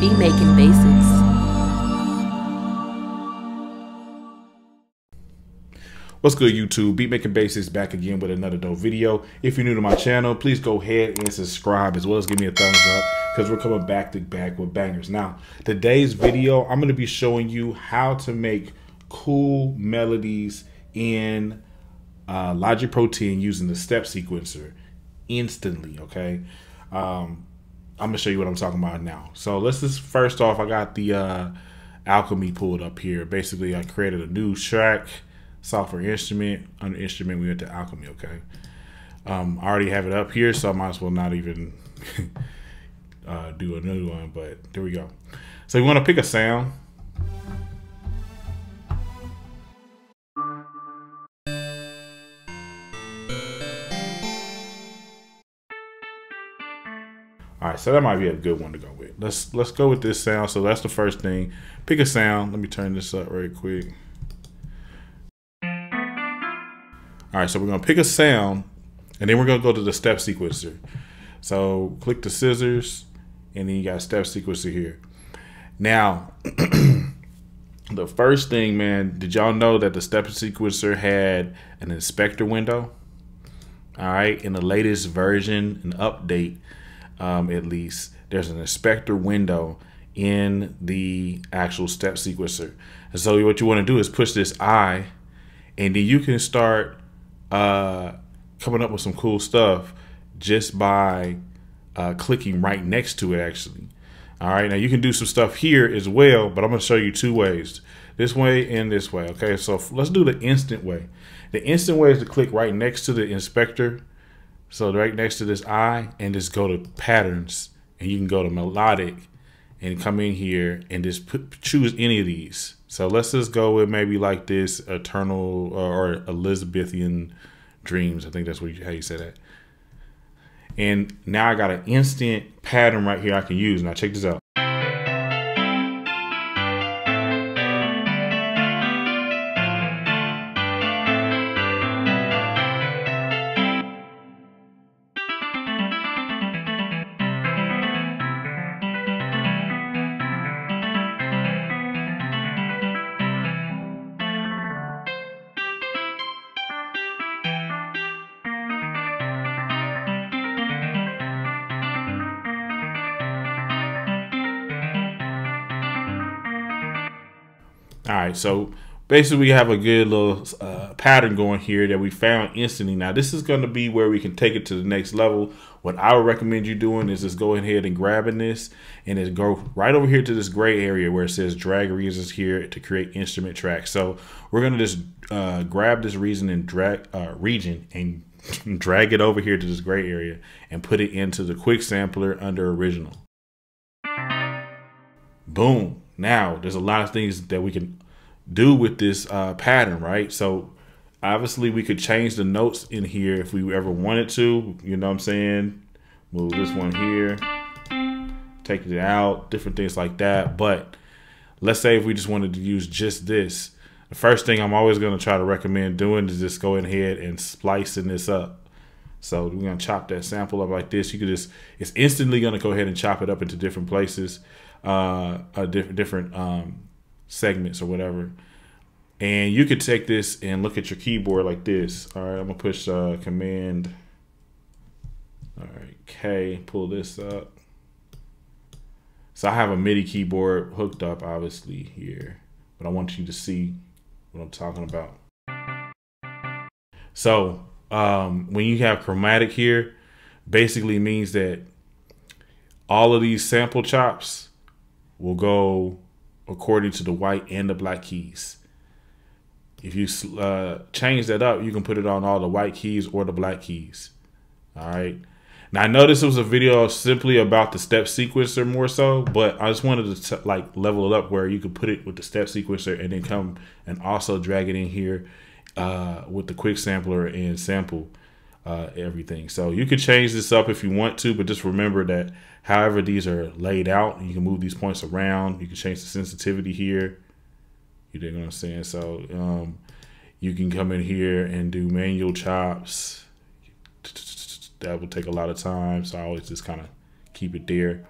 Be making basics. What's good YouTube? Beatmaking Basics back again with another dope video. If you're new to my channel, please go ahead and subscribe as well as give me a thumbs up because we're coming back to back with bangers. Now, today's video, I'm going to be showing you how to make cool melodies in uh, Logic Pro 10 using the step sequencer instantly, okay? Um, I'm to show you what I'm talking about now. So let's just, first off, I got the uh, Alchemy pulled up here. Basically, I created a new track software instrument. Under instrument, we went to Alchemy, okay? Um, I already have it up here, so I might as well not even uh, do a new one, but there we go. So you want to pick a sound. All right, so that might be a good one to go with. Let's let's go with this sound. So that's the first thing. Pick a sound. Let me turn this up right quick. All right, so we're gonna pick a sound, and then we're gonna go to the step sequencer. So click the scissors, and then you got step sequencer here. Now, the first thing, man, did y'all know that the step sequencer had an inspector window? All right, in the latest version, an update, um, at least, there's an inspector window in the actual step sequencer. And so what you want to do is push this I, and then you can start uh, coming up with some cool stuff just by uh, clicking right next to it actually. All right, now you can do some stuff here as well, but I'm gonna show you two ways, this way and this way. Okay, so let's do the instant way. The instant way is to click right next to the inspector. So right next to this I and just go to patterns and you can go to melodic and come in here and just put, choose any of these. So let's just go with maybe like this eternal uh, or Elizabethan dreams. I think that's what you, how you say that. And now I got an instant pattern right here I can use. Now check this out. All right, so basically we have a good little uh, pattern going here that we found instantly. Now this is going to be where we can take it to the next level. What I would recommend you doing is just go ahead and grabbing this and just go right over here to this gray area where it says drag regions here to create instrument tracks. So we're going to just uh, grab this region and drag uh, region and drag it over here to this gray area and put it into the quick sampler under original. Boom. Now there's a lot of things that we can do with this uh, pattern, right? So obviously we could change the notes in here if we ever wanted to, you know what I'm saying? Move this one here, take it out, different things like that. But let's say if we just wanted to use just this, the first thing I'm always gonna try to recommend doing is just go ahead and splicing this up. So we're gonna chop that sample up like this. You could just, it's instantly gonna go ahead and chop it up into different places uh, a different different um, segments or whatever. And you could take this and look at your keyboard like this. All right, I'm gonna push uh, Command. All right, K. Pull this up. So I have a MIDI keyboard hooked up, obviously here, but I want you to see what I'm talking about. So um, when you have chromatic here, basically means that all of these sample chops will go according to the white and the black keys. If you uh, change that up, you can put it on all the white keys or the black keys. All right. Now I know this was a video simply about the step sequencer more so, but I just wanted to like level it up where you could put it with the step sequencer and then come and also drag it in here uh, with the quick sampler and sample uh, everything. So you could change this up if you want to, but just remember that however these are laid out, you can move these points around. You can change the sensitivity here. You dig what I'm saying? So um, you can come in here and do manual chops. That will take a lot of time, so I always just kind of keep it there.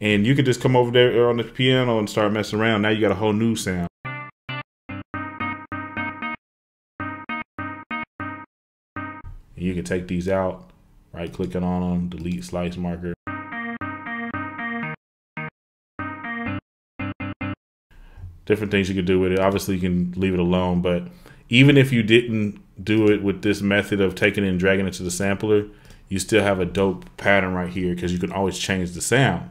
And you can just come over there on the piano and start messing around. Now you got a whole new sound. And you can take these out, right clicking on them, delete slice marker. Different things you can do with it. Obviously, you can leave it alone, but even if you didn't do it with this method of taking it and dragging it to the sampler, you still have a dope pattern right here because you can always change the sound.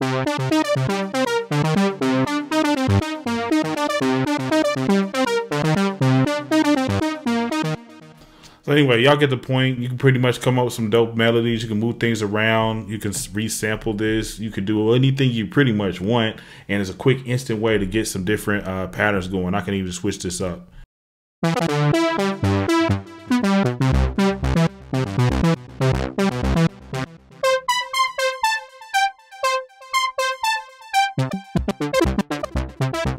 So anyway, y'all get the point. You can pretty much come up with some dope melodies. You can move things around. You can resample this. You can do anything you pretty much want, and it's a quick, instant way to get some different uh, patterns going. I can even switch this up. Thank you.